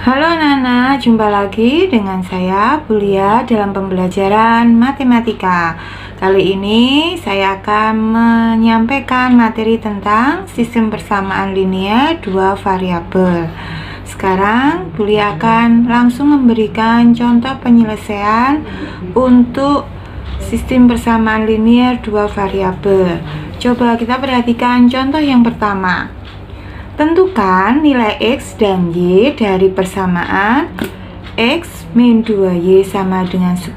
Halo Nana, jumpa lagi dengan saya Bulia dalam pembelajaran matematika. Kali ini saya akan menyampaikan materi tentang sistem persamaan linear dua variabel. Sekarang Bulia akan langsung memberikan contoh penyelesaian untuk sistem persamaan linear dua variabel. Coba kita perhatikan contoh yang pertama. Tentukan nilai X dan Y dari persamaan X min 2Y sama dengan 10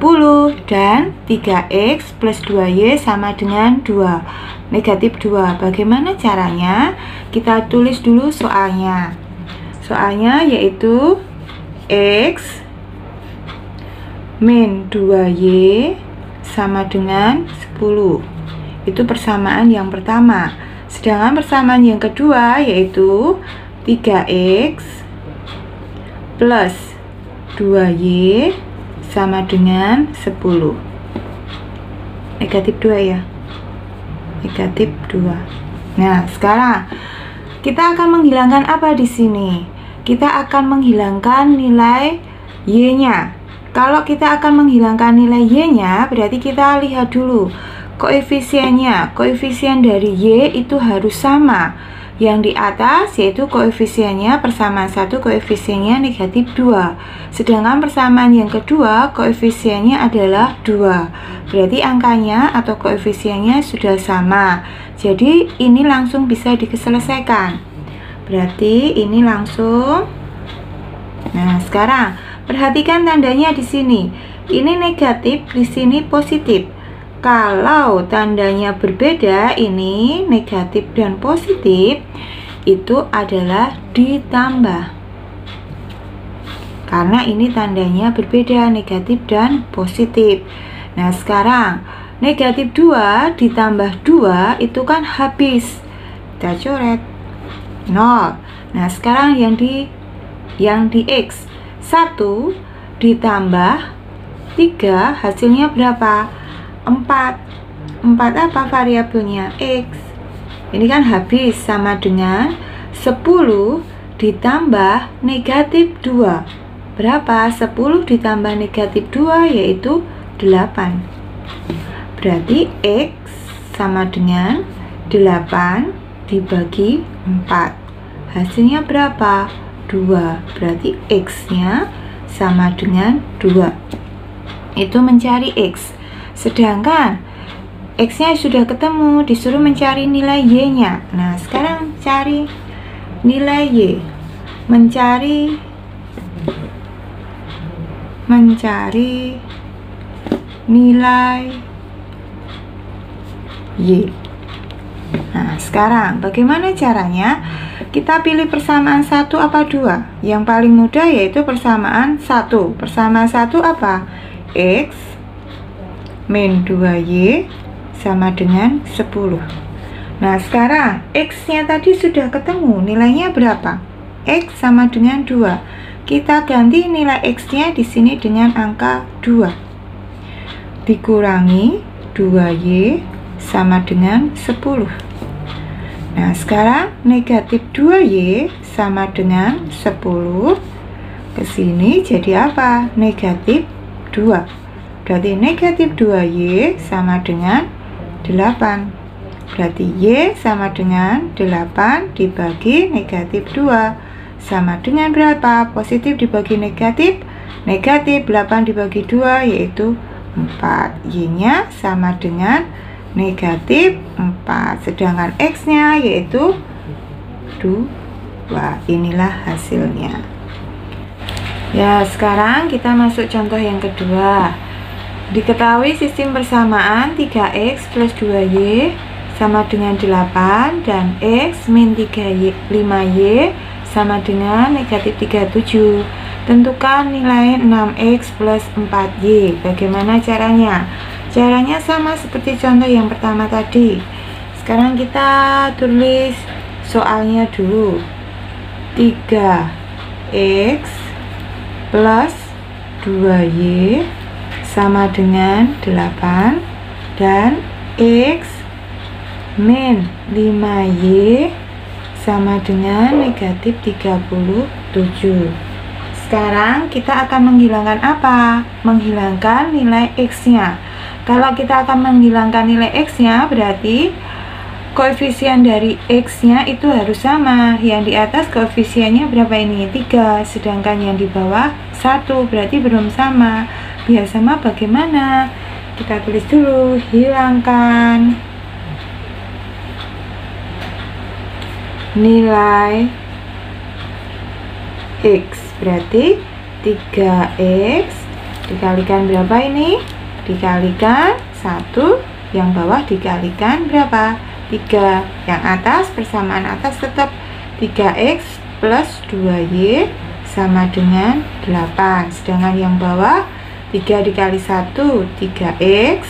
dan 3X plus 2Y sama dengan 2 negatif 2 bagaimana caranya? Kita tulis dulu soalnya. Soalnya yaitu X min 2Y sama dengan 10 itu persamaan yang pertama Sedangkan persamaan yang kedua yaitu 3x plus 2y sama dengan 10 Negatif 2 ya? Negatif 2 Nah sekarang kita akan menghilangkan apa di sini? Kita akan menghilangkan nilai y-nya. Kalau kita akan menghilangkan nilai y-nya berarti kita lihat dulu koefisiennya. Koefisien dari Y itu harus sama. Yang di atas yaitu koefisiennya persamaan satu koefisiennya negatif 2 sedangkan persamaan yang kedua koefisiennya adalah 2 berarti angkanya atau koefisiennya sudah sama. Jadi ini langsung bisa diselesaikan. Berarti ini langsung. Nah sekarang perhatikan tandanya di sini. Ini negatif di sini positif kalau tandanya berbeda, ini negatif dan positif itu adalah ditambah. Karena ini tandanya berbeda, negatif dan positif. Nah, sekarang negatif 2 ditambah 2 itu kan habis. Kita coret 0. Nah, sekarang yang di yang di X 1 ditambah 3 hasilnya berapa? 4 4 apa variabelnya? X. Ini kan habis sama dengan 10 ditambah negatif 2 berapa? 10 ditambah negatif 2 yaitu 8 berarti X sama dengan 8 dibagi 4 hasilnya berapa? 2 berarti X nya sama dengan 2 itu mencari X Sedangkan X-nya sudah ketemu, disuruh mencari nilai Y-nya. Nah, sekarang cari nilai Y. Mencari mencari nilai Y. Nah, sekarang bagaimana caranya? Kita pilih persamaan satu apa dua? Yang paling mudah yaitu persamaan satu. Persamaan satu apa? X min 2Y sama dengan 10 Nah sekarang X-nya tadi sudah ketemu Nilainya berapa? X sama dengan 2 Kita ganti nilai X-nya di sini dengan angka 2 Dikurangi 2Y sama dengan 10 Nah sekarang negatif 2Y sama dengan 10 Ke sini jadi apa? Negatif 2 Berarti negatif 2Y sama dengan 8 Berarti Y sama dengan 8 dibagi negatif 2 Sama dengan berapa? Positif dibagi negatif Negatif 8 dibagi 2 yaitu 4 Y nya sama dengan negatif 4 Sedangkan X nya yaitu 2 Inilah hasilnya. Ya sekarang kita masuk contoh yang kedua Diketahui sistem persamaan 3x plus 2y sama dengan 8 dan x min 3y, 5y sama dengan negatif 37 Tentukan nilai 6x plus 4y Bagaimana caranya? Caranya sama seperti contoh yang pertama tadi. Sekarang kita tulis soalnya dulu. 3x plus 2y sama dengan 8 dan X min 5Y sama dengan negatif 37 sekarang kita akan menghilangkan apa? Menghilangkan nilai X-nya. Kalau kita akan menghilangkan nilai X-nya, berarti koefisien dari X-nya itu harus sama. Yang di atas koefisiennya berapa ini? 3. Sedangkan yang di bawah 1. Berarti belum sama. Biar sama bagaimana? Kita tulis dulu. Hilangkan nilai X berarti 3X dikalikan berapa ini? Dikalikan 1 yang bawah dikalikan berapa? 3 yang atas persamaan atas tetap 3X plus 2Y sama dengan 8 sedangkan yang bawah 3 dikali 1 3X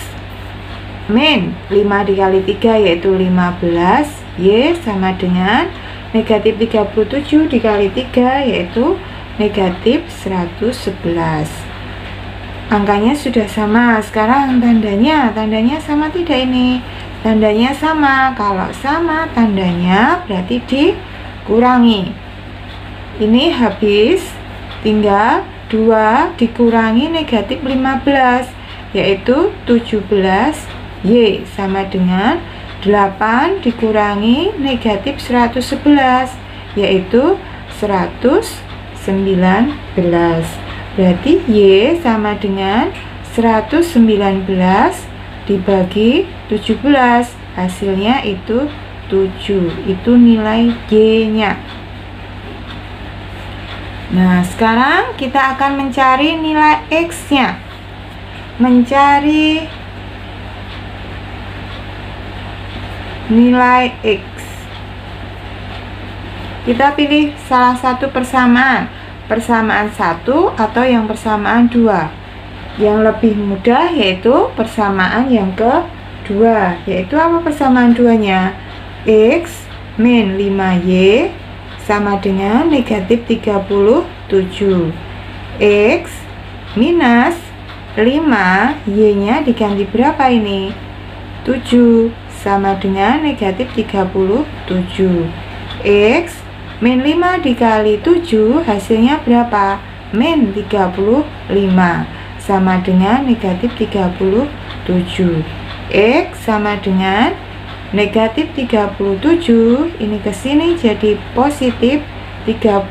min 5 dikali 3 yaitu 15 Y sama dengan negatif 37 dikali 3 yaitu negatif 111 angkanya sudah sama. Sekarang tandanya tandanya sama tidak ini? Tandanya sama. Kalau sama tandanya berarti dikurangi. Ini habis tinggal 2 dikurangi negatif 15 yaitu 17 Y sama dengan 8 dikurangi negatif 111 yaitu 100 19 berarti Y sama dengan 119 dibagi 17 hasilnya itu 7 itu nilai Y nya nah sekarang kita akan mencari nilai X nya mencari nilai X kita pilih salah satu persamaan, persamaan satu atau yang persamaan dua. Yang lebih mudah yaitu persamaan yang kedua, yaitu apa persamaan duanya? X min 5Y sama dengan negatif 37 X minus 5 Y nya diganti berapa ini? 7 sama dengan negatif 37 X Min 5 dikali 7 hasilnya berapa? Min 35 sama dengan negatif 37 X sama dengan negatif 37 ini ke sini jadi positif 35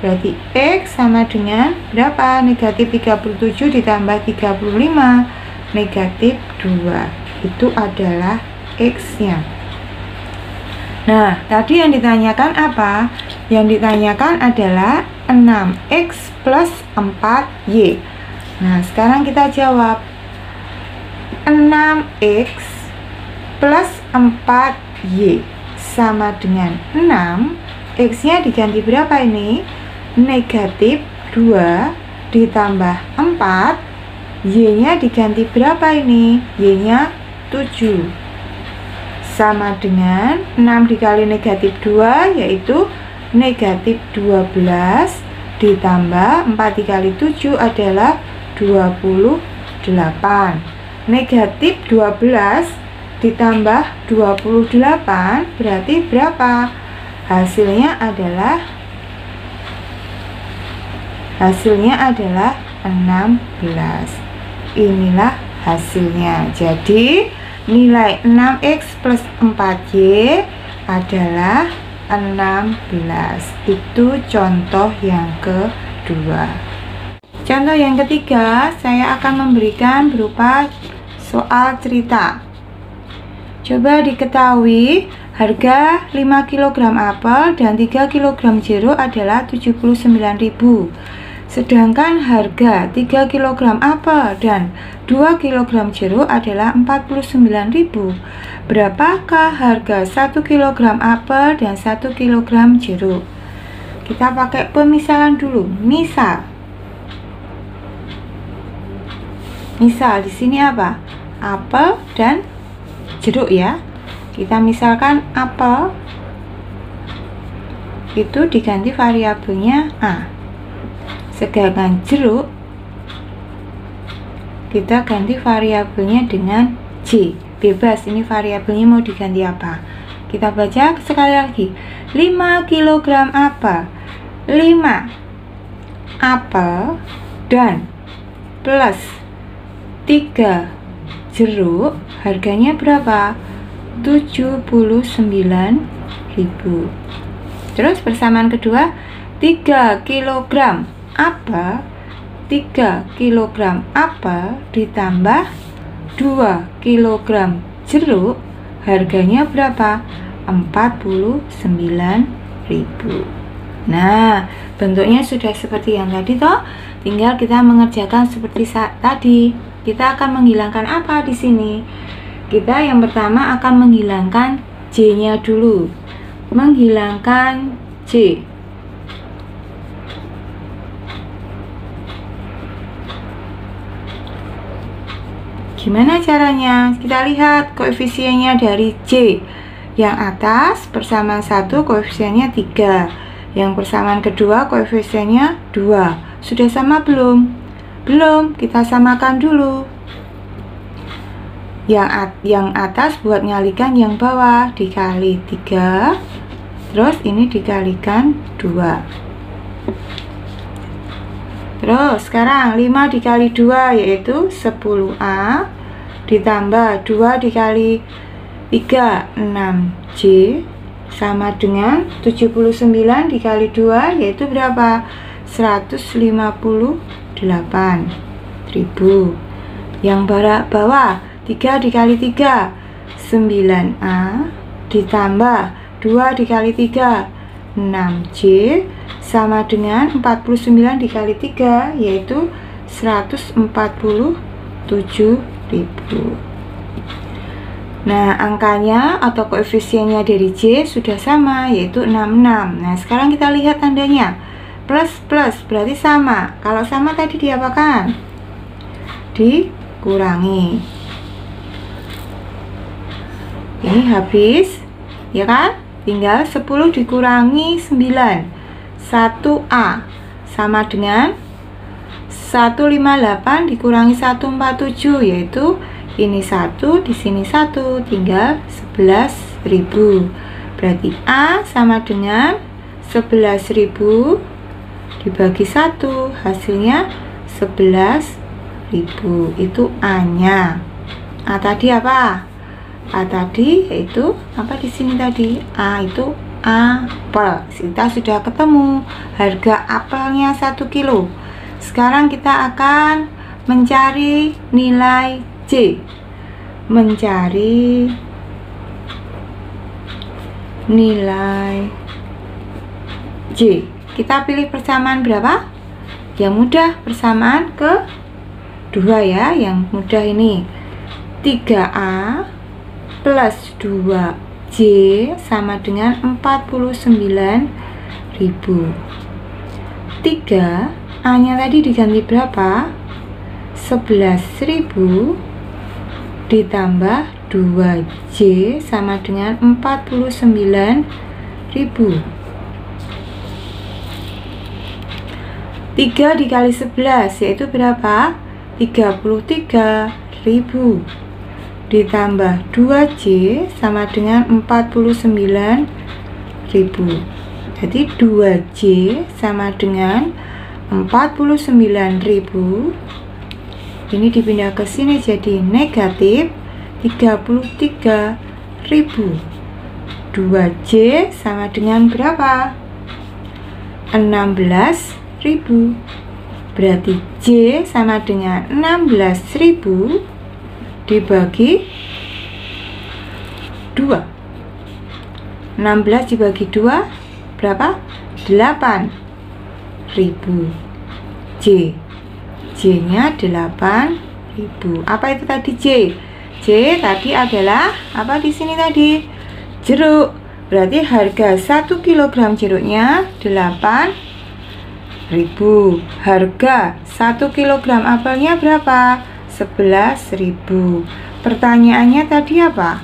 berarti X sama dengan berapa? Negatif 37 ditambah 35 negatif 2 itu adalah X nya Nah, tadi yang ditanyakan apa? Yang ditanyakan adalah 6X plus 4Y. Nah, sekarang kita jawab. 6X plus 4Y sama dengan 6. X-nya diganti berapa ini? Negatif 2 ditambah 4. Y-nya diganti berapa ini? Y-nya 7 sama dengan 6 dikali negatif 2 yaitu negatif 12 ditambah 4 dikali 7 adalah 28 negatif 12 ditambah 28 berarti berapa? hasilnya adalah hasilnya adalah 16 inilah hasilnya. Jadi Nilai 6X plus 4Y adalah 16 Itu contoh yang kedua. Contoh yang ketiga Saya akan memberikan berupa soal cerita Coba diketahui Harga 5 kg apel dan 3 kg jeruk adalah 79.000 Sedangkan harga 3 kg apel dan 2 kg jeruk adalah 49.000. Berapakah harga 1 kg apel dan 1 kg jeruk? Kita pakai pemisalan dulu. Misal Misal di sini apa? Apel dan jeruk ya. Kita misalkan apel itu diganti variabelnya A. Sedangkan jeruk kita ganti variabelnya dengan J. Bebas ini variabelnya mau diganti apa? Kita baca sekali lagi. 5 kg apa 5 apel dan plus 3 jeruk harganya berapa? 79.000 terus persamaan kedua 3 kg apel 3 kg apel ditambah 2 kg jeruk harganya berapa? 49.000 Nah, bentuknya sudah seperti yang tadi toh. Tinggal kita mengerjakan seperti saat tadi. Kita akan menghilangkan apa di sini? Kita yang pertama akan menghilangkan J-nya dulu. Menghilangkan J. Gimana caranya? Kita lihat koefisiennya dari J. Yang atas bersama satu koefisiennya 3 yang persamaan kedua koefisiennya 2. Sudah sama belum? Belum, kita samakan dulu. Yang, at yang atas buat nyalikan yang bawah dikali 3. Terus ini dikalikan 2. Terus sekarang 5 dikali 2 yaitu 10A ditambah 2 dikali 3 6C sama dengan 79 dikali 2 yaitu berapa? 150 8000 yang barak bawah 3 dikali 3 9A ditambah 2 dikali 3 6C sama dengan 49 dikali 3 yaitu 147.000 Nah, angkanya atau koefisiennya dari J sudah sama, yaitu 66. Nah, sekarang kita lihat tandanya. Plus, plus, berarti sama. Kalau sama tadi diapakan? Dikurangi. Ini habis, ya kan? Tinggal 10 dikurangi 9. 1A sama dengan 158 dikurangi 147, yaitu ini satu di sini satu tinggal 11.000 berarti A sama dengan 11.000 dibagi satu hasilnya 11.000 itu A nya. A tadi apa? A tadi yaitu apa di sini tadi? A itu apel kita sudah ketemu. Harga apelnya satu kilo. Sekarang kita akan mencari nilai C. Mencari nilai J. Kita pilih persamaan berapa? Yang mudah persamaan ke dua ya, yang mudah ini 3A plus 2J sama dengan 49.000 3 A nya tadi diganti berapa? 11.000 ditambah 2J sama dengan 49.000 3 dikali 11 yaitu berapa? 33.000 ditambah 2J sama dengan 49.000 jadi 2J sama dengan 49.000 ini dipindah ke sini jadi negatif 33.000 2J sama dengan berapa? 16.000 berarti J sama dengan 16.000 dibagi 2 16 dibagi 2 berapa? 8.000 J J-nya 8000. Apa itu tadi J? J tadi adalah apa di sini tadi? Jeruk. Berarti harga 1 kg jeruknya 8000. Harga 1 kg apelnya berapa? 11.000. Pertanyaannya tadi apa?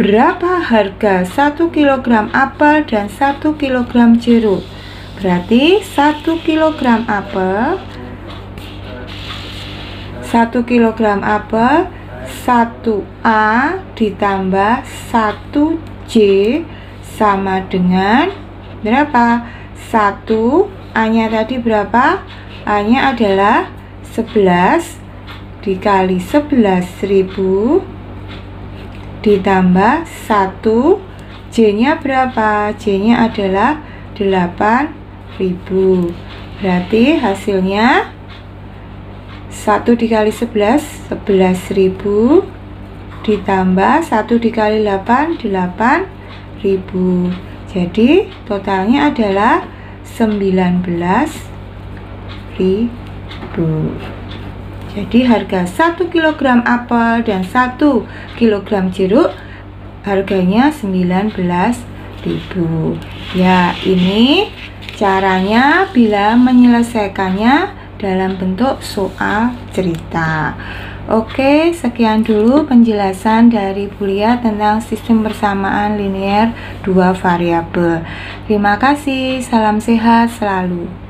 Berapa harga 1 kg apel dan 1 kg jeruk? Berarti 1 kg apel 1 kg apel 1A ditambah 1J sama dengan berapa? 1 A-nya tadi berapa? A-nya adalah 11 dikali 11.000 ditambah 1 J-nya berapa? J-nya adalah 8000 berarti hasilnya 1 dikali 11 11.000 ditambah 1 dikali 8 8000 jadi totalnya adalah 19.000 jadi harga 1 kg apel dan 1 kg jeruk harganya 19.000 ya ini Caranya bila menyelesaikannya dalam bentuk soal cerita. Oke, sekian dulu penjelasan dari Bulia tentang sistem persamaan linear dua variabel. Terima kasih, salam sehat selalu.